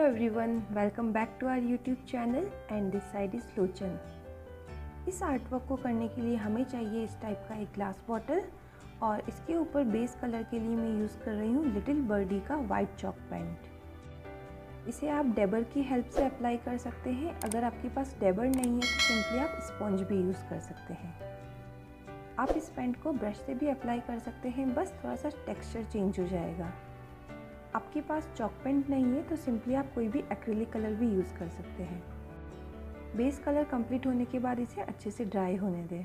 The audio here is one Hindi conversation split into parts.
everyone, welcome back to our YouTube channel and this side is लोचन इस आर्टवर्क को करने के लिए हमें चाहिए इस टाइप का एक ग्लास बॉटल और इसके ऊपर बेस कलर के लिए मैं यूज़ कर रही हूँ लिटिल बर्डी का वाइट चॉक पेंट इसे आप डेबर की हेल्प से अप्लाई कर सकते हैं। अगर आपके पास डेबर नहीं है तो सिंपली आप स्पॉन्ज भी यूज़ कर सकते हैं। आप इस पेंट को ब्रश से भी अप्लाई कर सकते हैं। बस थोड़ा सा टेक्सचर चेंज हो जाएगा। आपके पास चॉक पेंट नहीं है तो सिंपली आप कोई भी एक्रेलिक कलर भी यूज़ कर सकते हैं। बेस कलर कंप्लीट होने के बाद इसे अच्छे से ड्राई होने दें।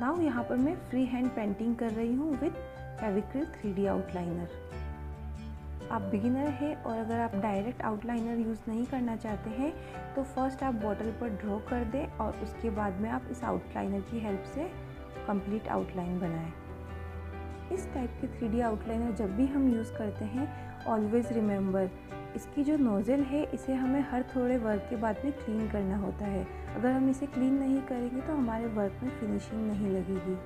नाउ यहाँ पर मैं फ्री हैंड पेंटिंग कर रही हूँ with Fevicryl three D outliner आप बिगिनर हैं और अगर आप डायरेक्ट आउटलाइनर यूज़ नहीं करना चाहते हैं तो फ़र्स्ट आप बॉटल पर ड्रॉ कर दें और उसके बाद में आप इस आउटलाइनर की हेल्प से कंप्लीट आउटलाइन बनाएँ। इस टाइप के थ्री डी आउटलाइनर जब भी हम यूज़ करते हैं ऑलवेज़ रिमेंबर इसकी जो नोज़ल है, इसे हमें हर थोड़े वर्क के बाद में क्लीन करना होता है। अगर हम इसे क्लीन नहीं करेंगे तो हमारे वर्क में फिनिशिंग नहीं लगेगी।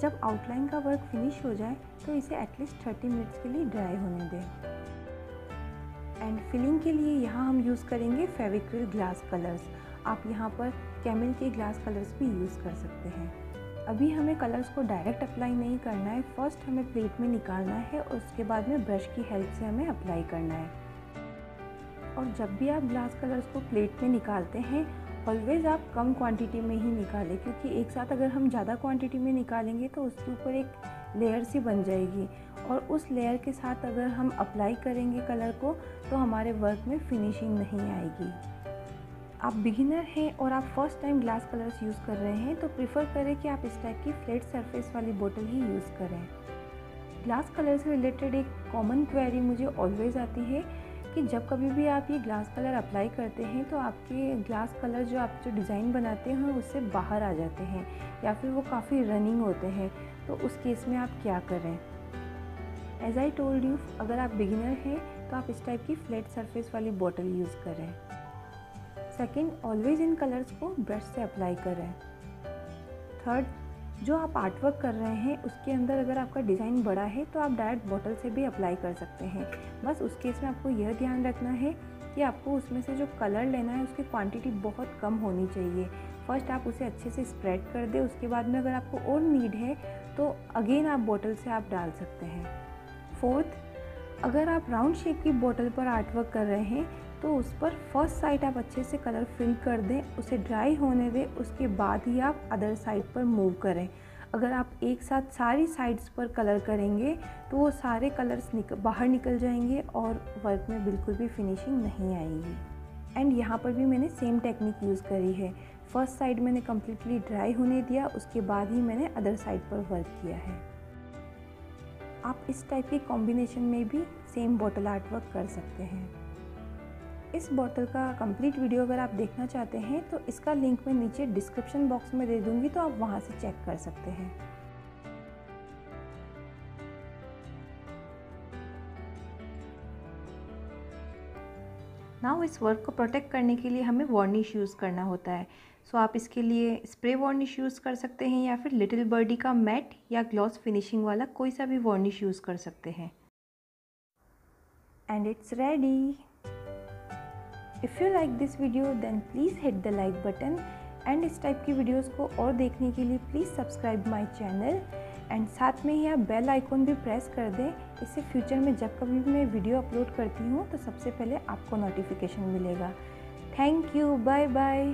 जब आउटलाइन का वर्क फिनिश हो जाए तो इसे एटलीस्ट 30 मिनट्स के लिए ड्राई होने दें। एंड फिलिंग के लिए यहाँ हम यूज़ करेंगे फेविक्रिल ग्लास कलर्स आप यहाँ पर कैमल के ग्लास कलर्स भी यूज़ कर सकते हैं। अभी हमें कलर्स को डायरेक्ट अप्लाई नहीं करना है। फ़र्स्ट हमें प्लेट में निकालना है और उसके बाद में ब्रश की हेल्प से हमें अप्लाई करना है। और जब भी आप ग्लास कलर्स को प्लेट में निकालते हैं ऑलवेज़ आप कम क्वांटिटी में ही निकालें, क्योंकि एक साथ अगर हम ज़्यादा क्वांटिटी में निकालेंगे तो उसके ऊपर एक लेयर सी बन जाएगी। और उस लेयर के साथ अगर हम अप्लाई करेंगे कलर को तो हमारे वर्क में फिनिशिंग नहीं आएगी। आप बिगिनर हैं और आप first time glass colours use कर रहे हैं तो प्रिफ़र करें कि आप इस टाइप की फ्लैट सरफेस वाली बोतल ही यूज़ करें। ग्लास कलर से रिलेटेड एक कॉमन क्वेरी मुझे ऑलवेज़ आती है कि जब कभी भी आप ये ग्लास कलर अप्लाई करते हैं तो आपके ग्लास कलर जो आप जो डिज़ाइन बनाते हैं, उससे बाहर आ जाते हैं, या फिर वो काफ़ी रनिंग होते हैं। तो उस केस में आप क्या करें एज आई टोल्ड यू अगर आप बिगिनर हैं तो आप इस टाइप की फ्लैट सरफेस वाली बॉटल यूज़ करें सेकेंड ऑलवेज इन कलर्स को ब्रश से अप्लाई करें थर्ड जो आप आर्टवर्क कर रहे हैं, उसके अंदर अगर आपका डिज़ाइन बड़ा है तो आप डायरेक्ट बॉटल से भी अप्लाई कर सकते हैं। बस उस केस में आपको यह ध्यान रखना है कि आपको उसमें से जो कलर लेना है, उसकी क्वांटिटी बहुत कम होनी चाहिए। फ़र्स्ट आप उसे अच्छे से स्प्रेड कर दें, उसके बाद में अगर आपको और नीड है तो अगेन आप बॉटल से आप डाल सकते हैं। फोर्थ अगर आप राउंड शेप की बॉटल पर आर्टवर्क कर रहे हैं तो उस पर फ़र्स्ट साइड आप अच्छे से कलर फिल कर दें उसे ड्राई होने दें उसके बाद ही आप अदर साइड पर मूव करें। अगर आप एक साथ सारी साइड्स पर कलर करेंगे तो वो सारे कलर्स निक, बाहर निकल जाएँगे और वर्क में बिल्कुल भी फिनिशिंग नहीं आएगी। एंड यहाँ पर भी मैंने सेम टेक्निक यूज़ करी है। फ़र्स्ट साइड मैंने कम्प्लीटली ड्राई होने दिया उसके बाद ही मैंने अदर साइड पर वर्क किया है। आप इस टाइप के कॉम्बिनेशन में भी सेम बॉटल आर्ट वर्क कर सकते हैं। इस बॉटल का कंप्लीट वीडियो अगर आप देखना चाहते हैं तो इसका लिंक मैं नीचे डिस्क्रिप्शन बॉक्स में दे दूँगी तो आप वहाँ से चेक कर सकते हैं। नाउ इस वर्क को प्रोटेक्ट करने के लिए हमें वार्निश यूज़ करना होता है। सो so, आप इसके लिए स्प्रे वार्निश यूज़ कर सकते हैं या फिर लिटिल बर्डी का मैट या ग्लॉस फिनिशिंग वाला कोई सा भी वार्निश यूज़ कर सकते हैं। And it's ready if you like this video then please hit the like button and इस टाइप की वीडियोस को और देखने के लिए please subscribe my channel and साथ में ही आप बेल आइकॉन भी प्रेस कर दें। इससे फ्यूचर में जब कभी भी मैं वीडियो अपलोड करती हूँ तो सबसे पहले आपको नोटिफिकेशन मिलेगा। Thank you bye bye